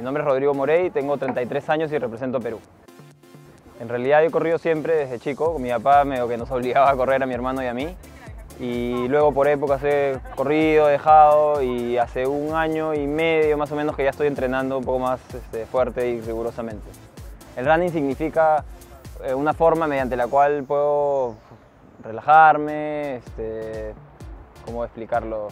Mi nombre es Rodrigo Morey, tengo 33 años y represento Perú. En realidad he corrido siempre desde chico, mi papá medio que nos obligaba a correr a mi hermano y a mí. Y luego por épocas he corrido, dejado y hace un año y medio más o menos que ya estoy entrenando un poco más este, fuerte y rigurosamente. El running significa eh, una forma mediante la cual puedo relajarme, este, ¿cómo explicarlo?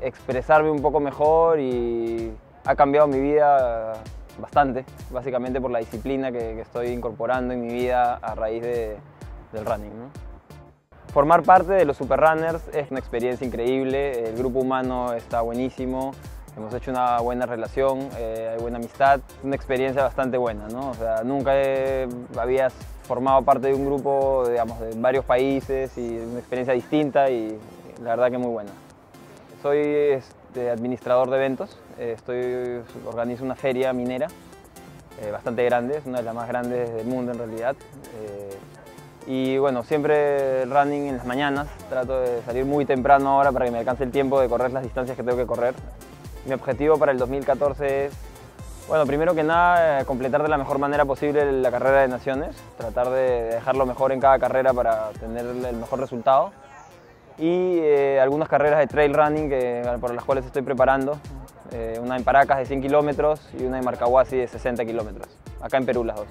Expresarme un poco mejor y ha cambiado mi vida bastante, básicamente por la disciplina que, estoy incorporando en mi vida a raíz del running. Formar parte de los Super Runners es una experiencia increíble, el grupo humano está buenísimo, hemos hecho una buena relación, eh, hay buena amistad, una experiencia bastante buena, ¿no? O sea, nunca había formado parte de un grupo, digamos, de varios países y una experiencia distinta y la verdad que muy buena. Soy administrador de eventos, eh, estoy, organizo una feria minera eh, bastante grande, es una de las más grandes del mundo en realidad. Eh, y bueno, siempre running en las mañanas, trato de salir muy temprano ahora para que me alcance el tiempo de correr las distancias que tengo que correr. Mi objetivo para el 2014 es, bueno, primero que nada, completar de la mejor manera posible la carrera de naciones, tratar de dejarlo mejor en cada carrera para tener el mejor resultado y eh, algunas carreras de trail running por las cuales estoy preparando. Eh, una en Paracas de 100 kilómetros y una en Marcahuasi de 60 kilómetros, acá en Perú las dos.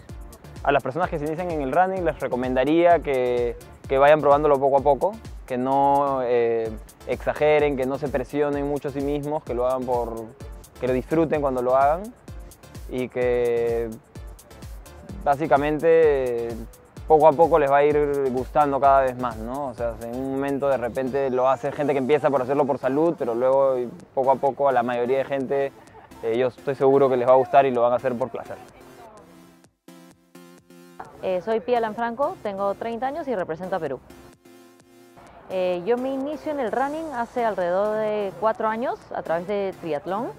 A las personas que se inician en el running les recomendaría que, que vayan probándolo poco a poco, que no eh, exageren, que no se presionen mucho a sí mismos, que lo hagan por, que lo disfruten cuando lo hagan y que básicamente poco a poco les va a ir gustando cada vez más, ¿no? O sea, en un momento de repente lo hace gente que empieza por hacerlo por salud, pero luego poco a poco a la mayoría de gente eh, yo estoy seguro que les va a gustar y lo van a hacer por placer. Eh, soy Pia Lanfranco, tengo 30 años y represento a Perú. Eh, yo me inicio en el running hace alrededor de 4 años a través de triatlón.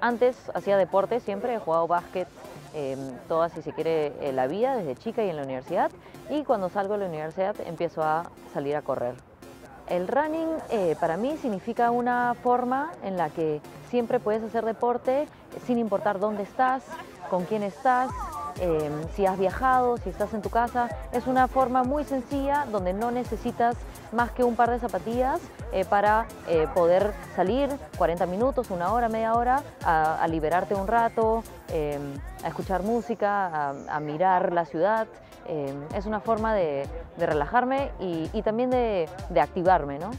antes hacía deporte siempre, he jugado básquet, eh, toda, si se quiere, eh, la vida desde chica y en la universidad. Y cuando salgo de la universidad empiezo a salir a correr. El running eh, para mí significa una forma en la que siempre puedes hacer deporte sin importar dónde estás, con quién estás, Em, si has viajado, si estás en tu casa. Es una forma muy sencilla donde no necesitas más que un par de zapatillas eh, para eh, poder salir 40 minutos, una hora, media hora, a, liberarte un rato, em, a escuchar música, a, mirar la ciudad. Em, es una forma de, relajarme y, también de, de activarme. ¿no?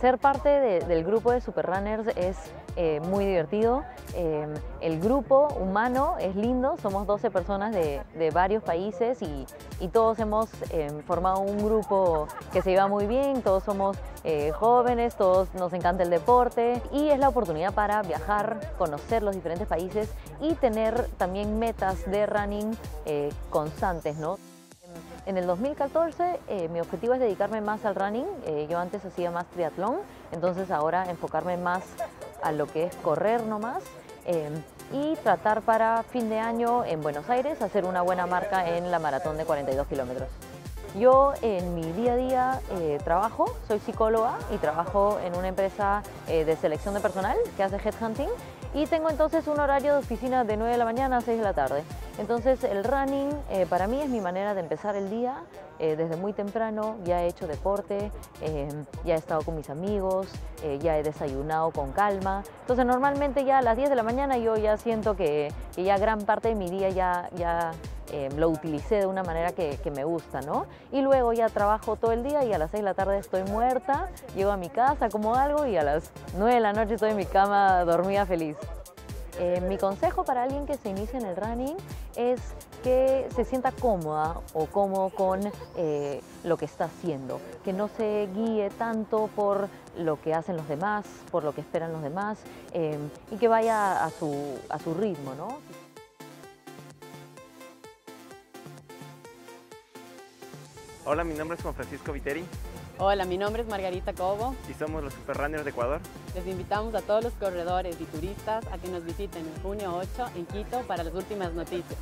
Ser parte del grupo de Super Runners es eh, muy divertido. Eh, el grupo humano es lindo, somos 12 personas de, varios países y, todos hemos eh, formado un grupo que se lleva muy bien, todos somos jóvenes, todos nos encanta el deporte y es la oportunidad para viajar, conocer los diferentes países y tener también metas de running constantes. ¿no? En el 2014 eh, mi objetivo es dedicarme más al running. Eh, yo antes hacía más triatlón, entonces ahora enfocarme más a lo que es correr nomás eh, y tratar para fin de año en Buenos Aires hacer una buena marca en la maratón de 42 kilómetros. Yo en mi día a día trabajo, soy psicóloga y trabajo en una empresa de selección de personal que hace headhunting y tengo entonces un horario de oficina de 9 de la mañana a 6 de la tarde. Entonces el running eh, para mí es mi manera de empezar el día eh, desde muy temprano, ya he hecho deporte, eh, ya he estado con mis amigos, ya he desayunado con calma. Entonces normalmente ya a las 10 de la mañana yo ya siento que, ya gran parte de mi día ya, ya lo utilicé de una manera que, me gusta, ¿no? Y luego ya trabajo todo el día y a las 6 de la tarde estoy muerta, llego a mi casa, como algo y a las 9 de la noche estoy en mi cama dormida feliz. Eh, mi consejo para alguien que se inicia en el running es que se sienta cómoda o cómodo con eh, lo que está haciendo, que no se guíe tanto por lo que hacen los demás, por lo que esperan los demás eh, y que vaya a su, a su ritmo. ¿no? Hola, mi nombre es Juan Francisco Viteri. Hola, mi nombre es Margarita Cobo. Y somos los Super Runners de Ecuador. Les invitamos a todos los corredores y turistas a que nos visiten en junio 8 en Quito para las últimas noticias.